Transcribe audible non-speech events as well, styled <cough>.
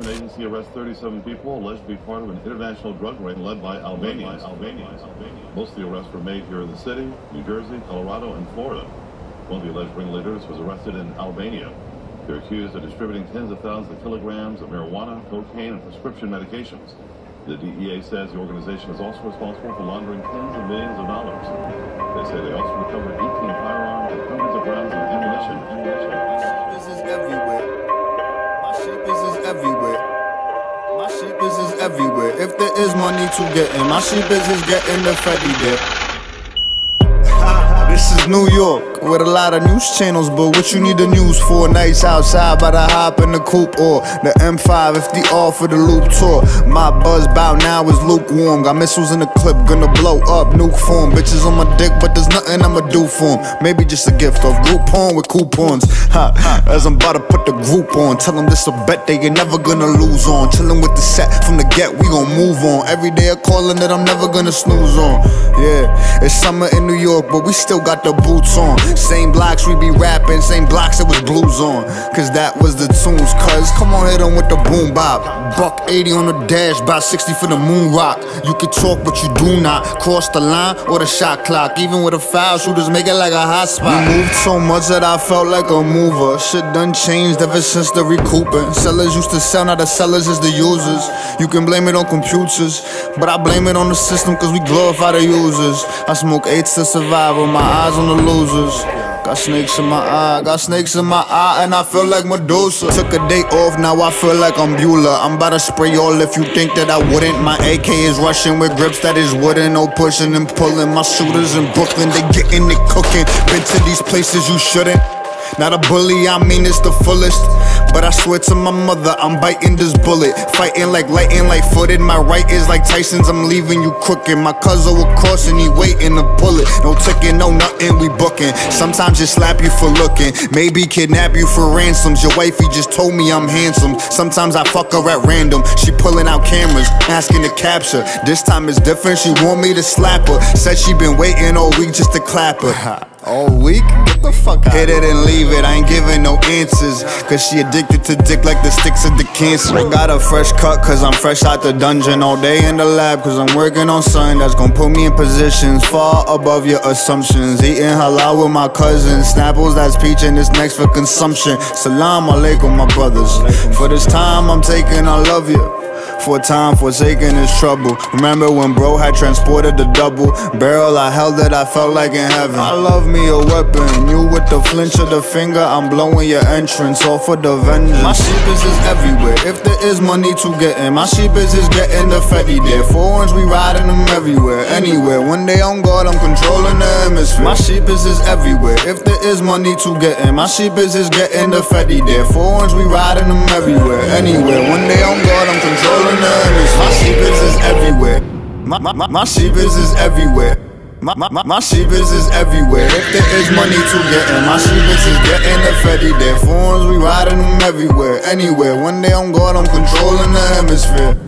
An agency arrests 37 people alleged to be part of an international drug ring led by Albanians. Albanians. Most of the arrests were made here in the city, New Jersey, Colorado, and Florida. One of the alleged ringleaders was arrested in Albania. They're accused of distributing tens of thousands of kilograms of marijuana, cocaine, and prescription medications. The DEA says the organization is also responsible for laundering tens of millions of dollars. They say they also recovered 18 firearms and hundreds of rounds of ammunition. ammunition. Is money to get in, my sheepers is getting the fatty dip. <laughs> This is New York with a lot of news channels, but what you need the news for? Nights outside by the hop in the coupe or the M5 if the offer the loop tour. My buzz bout now is lukewarm. Got missiles in the clip, gonna blow up, nuke form. Bitches on my dick, but there's nothing I'ma do for 'em. Maybe just a gift of group porn with coupons. Ha, as I'm about to the group on. Tell them this a bet they ain't never gonna lose on. Chillin' with the set from the get, we gon' move on. Every day a calling that I'm never gonna snooze on. Yeah, it's summer in New York, but we still got the boots on. Same blocks we be rapping, same blocks it was blues on. Cause that was the tunes, cuz come on, hit hit 'em with the boom bop. Buck 80 on the dash, about 60 for the moon rock. You can talk, but you do not cross the line or the shot clock. Even with a foul, shooters make it like a hot spot. We moved so much that I felt like a mover. Shit done changed ever since the recouping. Sellers used to sell, now the sellers is the users. You can blame it on computers, but I blame it on the system cause we glorify the users. I smoke eights to survive with my eyes on the losers. Got snakes in my eye, got snakes in my eye, and I feel like Medusa. Took a day off, now I feel like I'm Bueller. I'm about to spray all if you think that I wouldn't. My AK is rushing with grips that is wooden, no pushing and pulling. My shooters in Brooklyn, they getting it cooking. Been to these places you shouldn't. Not a bully, I mean it's the fullest. But I swear to my mother, I'm biting this bullet. Fighting like lightning, like footed. My right is like Tyson's, I'm leaving you crooked. My cousin will cross and he waiting to pull it. No ticket, no nothing, we booking. Sometimes just slap you for looking. Maybe kidnap you for ransoms. Your wifey just told me I'm handsome. Sometimes I fuck her at random. She pulling out cameras, asking to capture. This time it's different, she want me to slap her. Said she been waiting all week just to clap her. <laughs> All week? The fuck out. Hit it and leave it, I ain't giving no answers. Cause she addicted to dick like the sticks of the cancer. I got a fresh cut cause I'm fresh out the dungeon. All day in the lab cause I'm working on something that's gonna put me in positions far above your assumptions. Eating halal with my cousins. Snapples that's peach and it's next for consumption. Salam alaikum, my brothers. For this time I'm taking, I love you. For a time forsaken is trouble. Remember when bro had transported the double barrel? I held it, I felt like in heaven. I love me a weapon. You with the flinch of the finger, I'm blowing your entrance off for the vengeance. My sheepers is everywhere. If there is money to get in, my sheepers is getting the fatty there. Ones, we riding them everywhere, anywhere. When they on guard, I'm controlling the hemisphere. My sheepers is everywhere. If there is money to get in, my sheepers is getting the fatty there. Ones, we riding them everywhere, anywhere. When they on guard, controlling the hemisphere. My sheepers is everywhere. My, my, my, my sheepers is everywhere. My, my, my sheepers is everywhere. If there is money to get in, my sheepers is getting the fatty there. Phones, we riding them everywhere, anywhere. One day I'm God, I'm controlling the hemisphere.